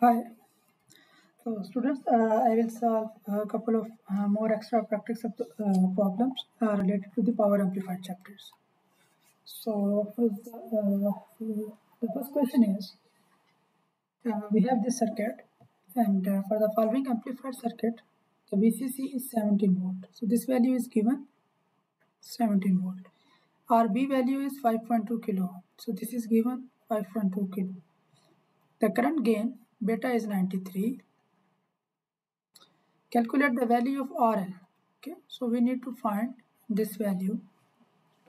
Hi. So students, uh, I will solve a couple of uh, more extra practice of the, uh, problems uh, related to the power amplifier chapters. So the, uh, the first question is, uh, we have this circuit and for the following amplified circuit, the VCC is 17 volt. So this value is given 17 volt. RB value is 5.2 kilo. So this is given 5.2 kilo. The current gain beta is 93 calculate the value of RL. Okay, so we need to find this value,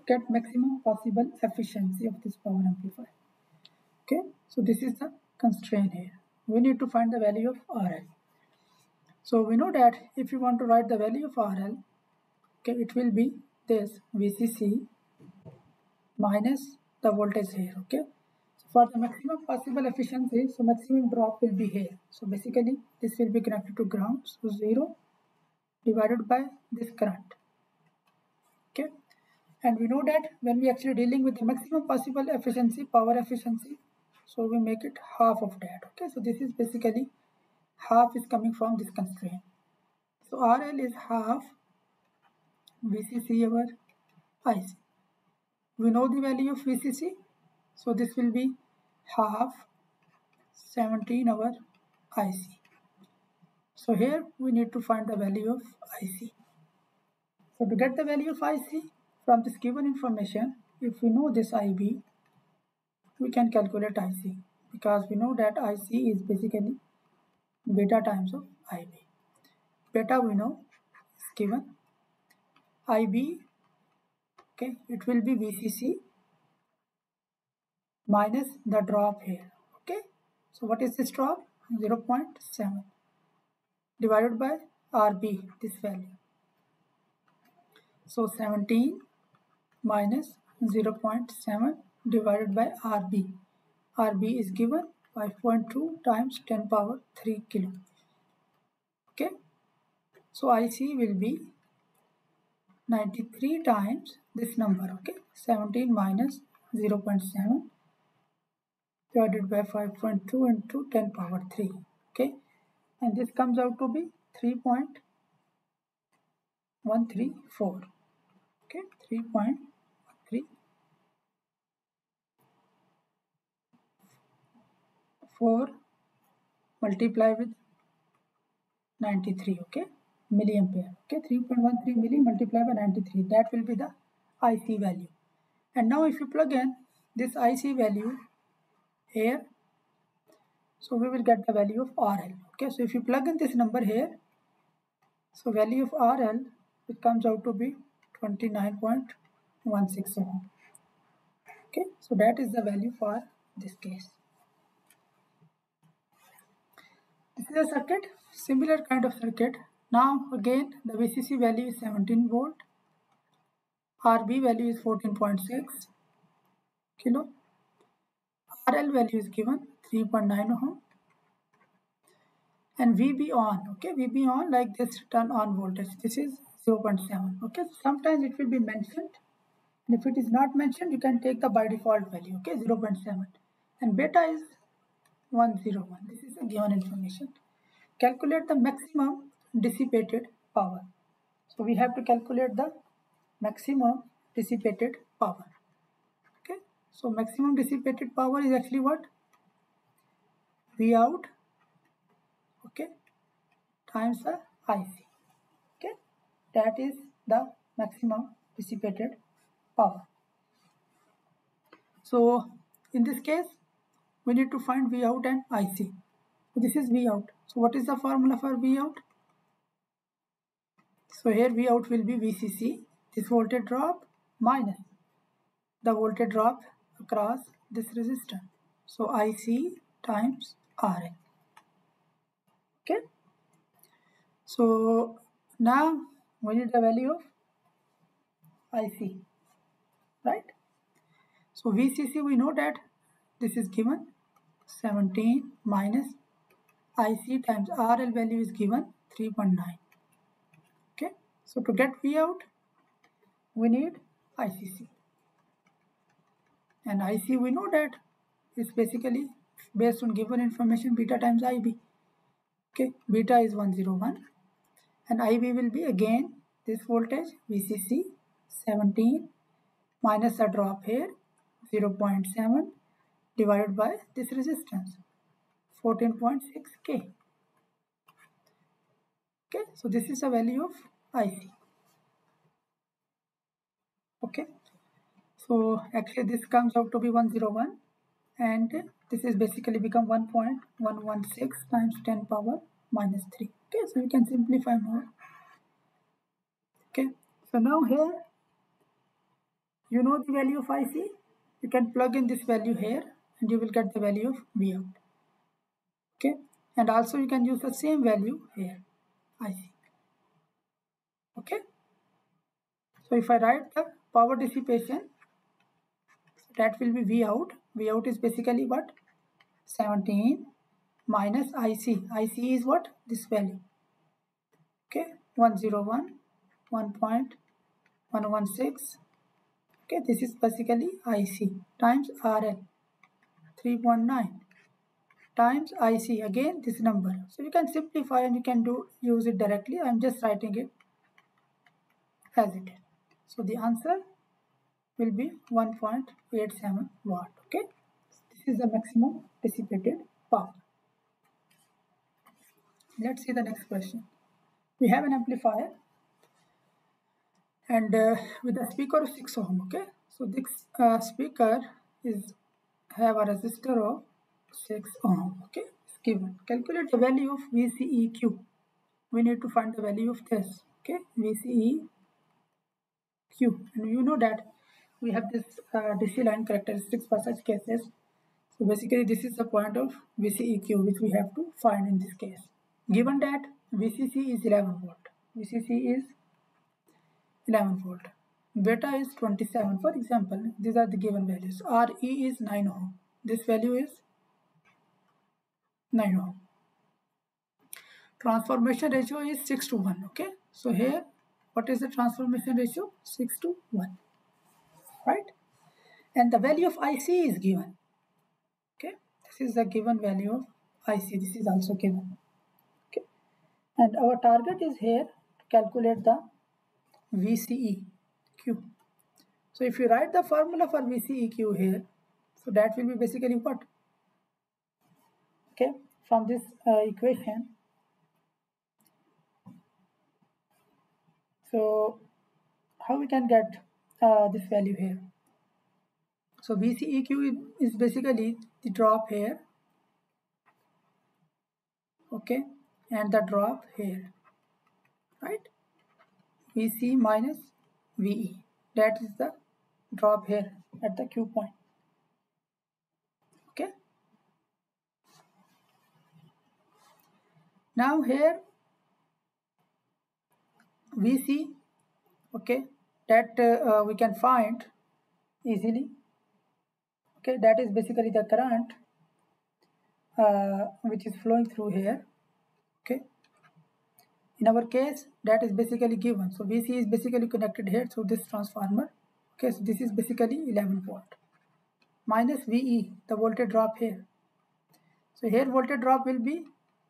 get maximum possible efficiency of this power amplifier. Okay, so this is the constraint here. We need to find the value of RL. So we know that if you want to write the value of RL, okay, it will be this VCC minus the voltage here. Okay, for the maximum possible efficiency, so maximum drop will be here. So basically, this will be connected to ground. So zero divided by this current. Okay, and we know that when we actually dealing with the maximum possible efficiency, power efficiency, so we make it half of that. Okay, so this is basically half is coming from this constraint. So RL is half VCC over IC. We know the value of VCC, so this will be half 17 over IC. So here we need to find the value of IC. So to get the value of IC from this given information, if we know this IB, we can calculate IC because we know that IC is basically beta times of IB. Beta we know is given. IB, okay, it will be VCC minus the drop here. Okay, so what is this drop? 0.7 divided by RB, this value. So 17 minus 0.7 divided by RB. RB is given 5.2 times 10 power 3 kilo. Okay. So IC will be 93 times this number. Okay. 17 minus 0.7 divided by 5.2 into 10 power 3. Okay. And this comes out to be 3.134. Okay. 3.134 multiply with 93 okay milliampere okay 3.13 milli multiply by 93 that will be the IC value and now if you plug in this IC value here. So we will get the value of RL okay so if you plug in this number here so value of RL it comes out to be 29.16 ohm okay so that is the value for this case. This is a circuit similar kind of circuit. Now again the VCC value is 17 volt. RB value is 14.6 kilo RL value is given 3.9 ohm. And VB on okay? VB on like this turn on voltage. This is 0.7 okay? So sometimes it will be mentioned. And if it is not mentioned you can take the by default value okay? 0.7 and beta is 101 this is a given information. Calculate the maximum dissipated power. So we have to calculate the maximum dissipated power so maximum dissipated power is actually what? V out okay times the ic okay. That is the maximum dissipated power. So in this case we need to find v out and ic this is v out. So what is the formula for v out? So here v out will be vcc this voltage drop minus the voltage drop across this resistor so ic times rl okay? So now we need the value of ic right? So vcc we know that this is given 17 minus ic times rl value is given 3.9 okay? So to get v out we need icc and ic we know that is basically based on given information beta times IB. Okay, beta is 101 and IB will be again this voltage VCC 17 minus a drop here 0.7 divided by this resistance 14.6 K. Okay, so this is the value of IC. Okay, so actually this comes out to be 101 and this is basically become 1.116 times 10 power minus 3 okay so you can simplify more. Okay so now here you know the value of IC you can plug in this value here and you will get the value of V out okay and also you can use the same value here IC okay so if I write the power dissipation that will be V out. V out is basically what? 17 minus IC IC is what? This value. Okay 101 1.116 okay this is basically IC times RL 3.9 times IC again this number. So you can simplify and you can do use it directly. I'm just writing it as it is. So the answer will be 1.87 watt okay? This is the maximum dissipated power. Let's see the next question. We have an amplifier and uh, with a speaker of 6 ohm okay? So this uh, speaker is have a resistor of 6 ohm okay? It's given. Calculate the value of vceq we need to find the value of this okay? Vceq and you know that we have this uh, DC line characteristics for such cases. So basically this is the point of VCEQ which we have to find in this case. Given that VCC is 11 volt, VCC is 11 volt, beta is 27 for example, these are the given values. RE is 9 ohm, this value is 9 ohm. Transformation ratio is 6 to 1, okay. So here, what is the transformation ratio? 6 to 1 right? And the value of IC is given. Okay? This is the given value of IC this is also given. Okay? And our target is here to calculate the VCE Q. So if you write the formula for VCEQ here so that will be basically what? Okay? From this uh, equation. So how we can get uh, this value here. So VCEQ is basically the drop here, okay, and the drop here, right? VC minus VE, that is the drop here at the Q point, okay. Now here VC, okay, that uh, we can find easily. Okay that is basically the current uh, which is flowing through here. Okay. In our case that is basically given. So vc is basically connected here through this transformer. Okay so this is basically 11 volt minus ve the voltage drop here. So here voltage drop will be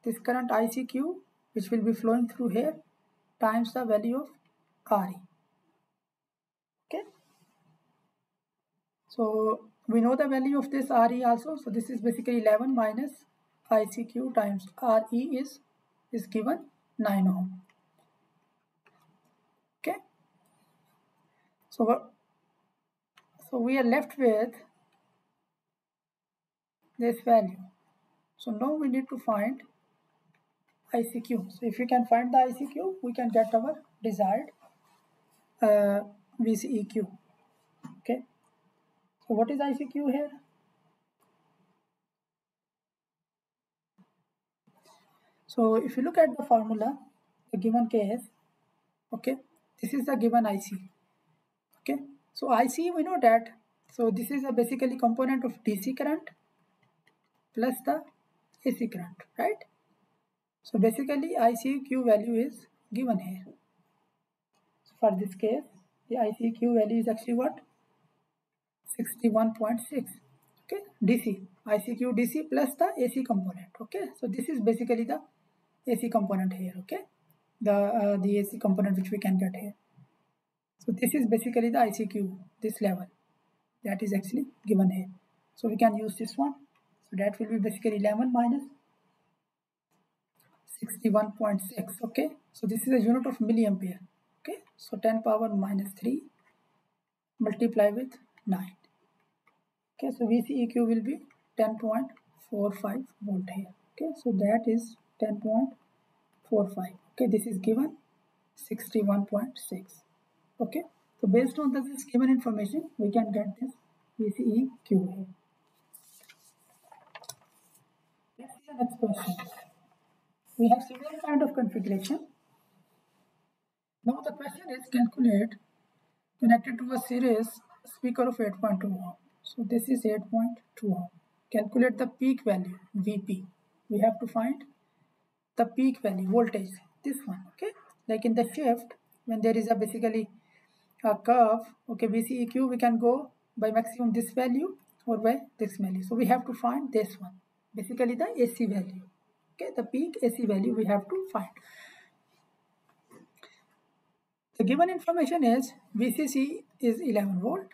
this current icq which will be flowing through here times the value of re So we know the value of this RE also. So this is basically 11 minus ICQ times RE is, is given 9 ohm. Okay. So, so we are left with this value. So now we need to find ICQ. So if we can find the ICQ, we can get our desired uh, VCEQ. So what is ICQ here? So if you look at the formula, the given case, okay, this is the given IC. Okay, so IC we know that. So this is a basically component of DC current plus the AC current, right? So basically ICQ value is given here. So for this case, the ICQ value is actually what? 61.6 okay DC ICQ DC plus the AC component. Okay, so this is basically the AC component here. Okay, the uh, the AC component which we can get here. So this is basically the ICQ, this level that is actually given here. So we can use this one. So that will be basically 11 minus 61.6. Okay, so this is a unit of milliampere. Okay, so 10 power minus 3 multiply with 9. Okay, so VCEQ will be 10.45 volt here. Okay, so that is 10.45. Okay, this is given 61.6 okay so based on this given information we can get this VCEQ here. Let's see the next question. We have several kind of configuration. Now the question is calculate connected to a series speaker of 8.2 ohm so this is 8.2 ohm calculate the peak value VP we have to find the peak value voltage this one okay? Like in the shift when there is a basically a curve okay VCEQ we can go by maximum this value or by this value. So we have to find this one basically the AC value okay? The peak AC value we have to find. The given information is VCC is 11 volt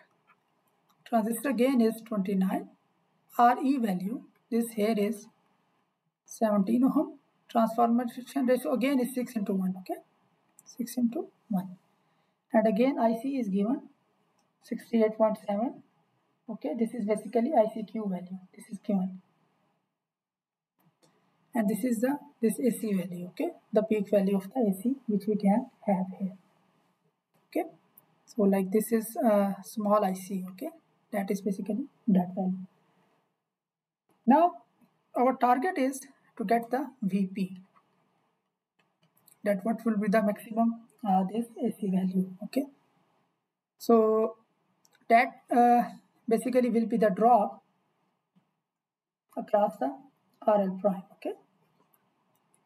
transistor gain is 29 RE value this here is 17 ohm. Transformation ratio again is 6 into 1 okay? 6 into 1 and again IC is given 68.7 okay? This is basically ICQ value. This is given. And this is the this AC value okay? The peak value of the AC which we can have here okay? So like this is a small IC okay that is basically that value. Now our target is to get the VP that what will be the maximum uh, this AC value okay? So that uh, basically will be the drop across the RL prime okay?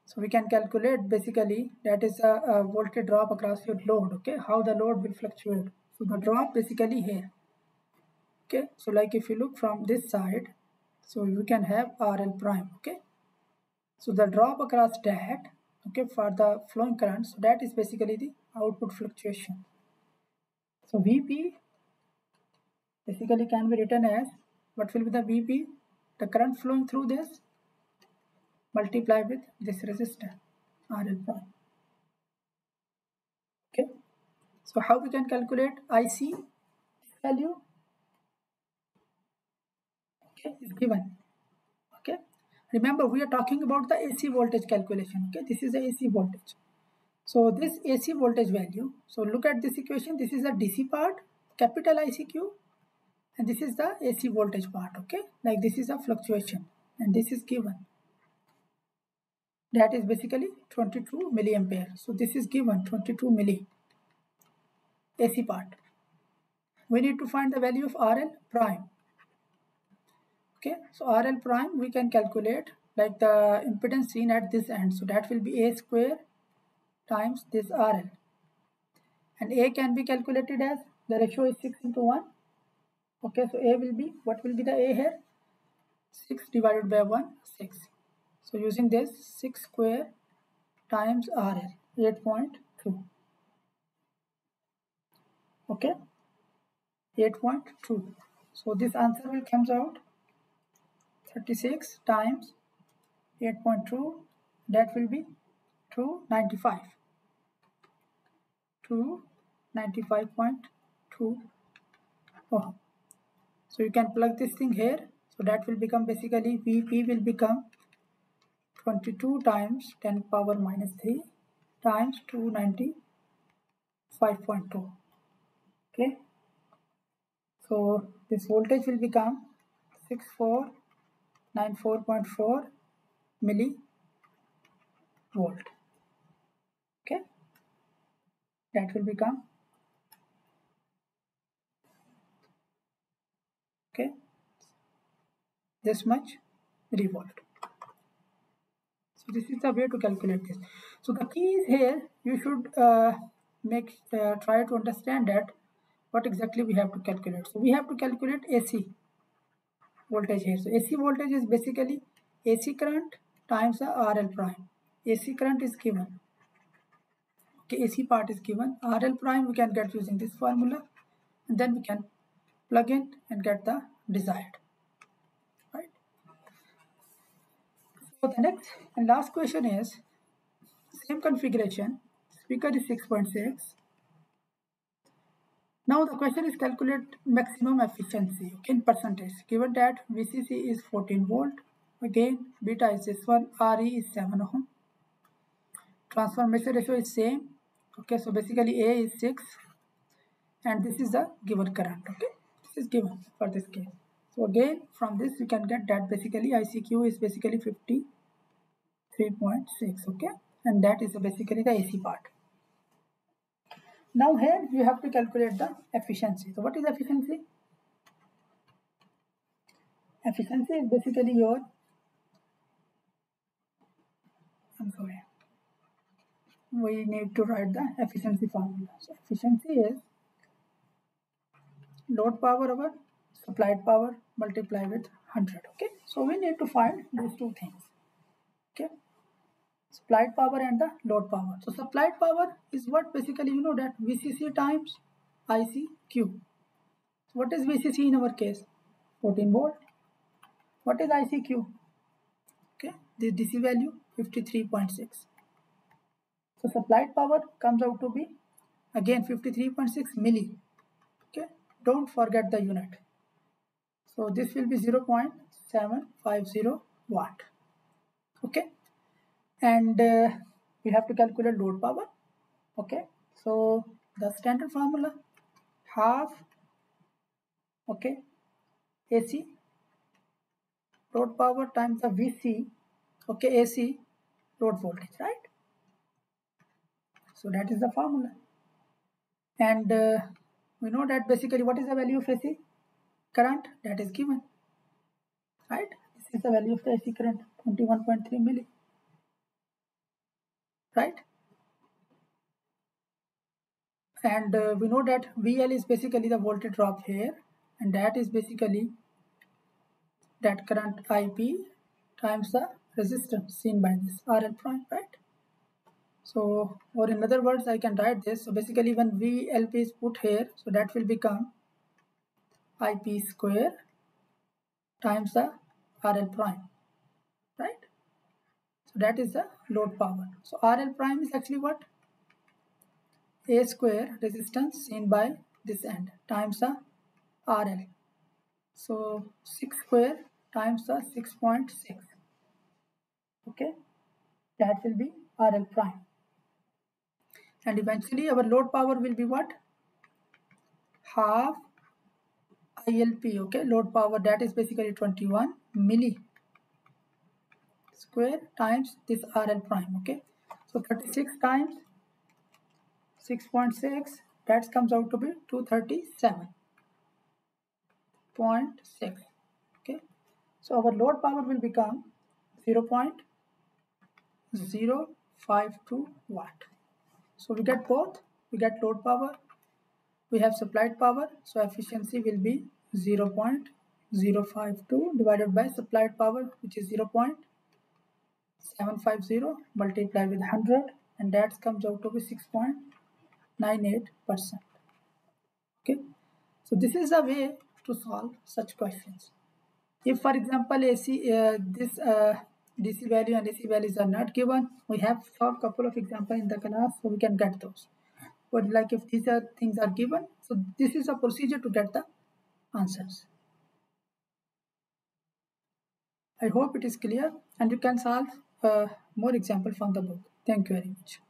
So we can calculate basically that is a, a voltage drop across your load okay? How the load will fluctuate. So the drop basically here okay so like if you look from this side so we can have RL prime okay? So the drop across that okay for the flowing current so that is basically the output fluctuation. So vp basically can be written as what will be the vp the current flowing through this multiply with this resistor rl prime. Okay? So how we can calculate ic value okay is given okay. Remember, we are talking about the AC voltage calculation. Okay, this is the AC voltage. So this AC voltage value. So look at this equation. This is the DC part, capital ICQ, and this is the AC voltage part. Okay, like this is a fluctuation, and this is given. That is basically 22 milliampere. So this is given 22 milli AC part. We need to find the value of RL prime okay so rl prime we can calculate like the impedance seen at this end. So that will be a square times this rl and a can be calculated as the ratio is 6 into 1 okay so a will be what will be the a here? 6 divided by 1 6 so using this 6 square times rl 8.2 okay 8.2 so this answer will comes out 36 times 8.2 that will be 295 295.2 oh. so you can plug this thing here. So that will become basically vp will become 22 times 10 power minus 3 times 295.2 okay? So this voltage will become 64 94.4 milli volt okay? That will become okay? This much millivolt so this is the way to calculate this. So the key is here you should uh, make uh, try to understand that what exactly we have to calculate. So we have to calculate AC voltage here. So AC voltage is basically AC current times RL prime. AC current is given. Okay, AC part is given. RL prime we can get using this formula and then we can plug in and get the desired. Right. So the next and last question is same configuration. Speaker is 6.6 now the question is calculate maximum efficiency in percentage. Given that VCC is 14 volt, again beta is this one, RE is 7 ohm. Transformation ratio is same. Okay, so basically A is 6 and this is the given current. Okay, this is given for this case. So again from this you can get that basically ICQ is basically 53.6 okay and that is basically the AC part. Now here you have to calculate the efficiency. So what is efficiency? Efficiency is basically your, I'm sorry, we need to write the efficiency formula. So efficiency is load power over supplied power multiplied with 100. Okay, so we need to find these two things. Supplied power and the load power. So supplied power is what basically you know that VCC times ICQ. So what is VCC in our case? 14 volt. What is ICQ? Okay, the DC value 53.6. So supplied power comes out to be again 53.6 milli. Okay, don't forget the unit. So this will be 0.750 watt. Okay and uh, we have to calculate load power. Okay. So the standard formula half okay AC load power times the VC okay AC load voltage right? So that is the formula. And uh, we know that basically what is the value of AC current that is given right? This is the value of the AC current 21.3 milli right? And uh, we know that VL is basically the voltage drop here and that is basically that current IP times the resistance seen by this RL prime, right? So, or in other words, I can write this. So basically when VLP is put here, so that will become IP square times the RL prime, right? So that is the load power. So RL prime is actually what? A square resistance seen by this end times the RL. So 6 square times the 6.6. .6. Okay, that will be RL prime. And eventually our load power will be what? Half ILP, okay, load power that is basically 21 milli square times this RL prime okay? So 36 times 6.6 that comes out to be 237.6 okay? So our load power will become 0 0.052 watt. So we get both. We get load power. We have supplied power. So efficiency will be 0 0.052 divided by supplied power which is 0. 750 multiplied with 100 and that comes out to be 6.98 percent. Okay? So this is a way to solve such questions. If for example AC uh, this uh, DC value and AC values are not given we have solved couple of examples in the class so we can get those. But like if these are things are given so this is a procedure to get the answers. I hope it is clear and you can solve uh, more example from the book. Thank you very much.